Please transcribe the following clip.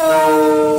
Tchau.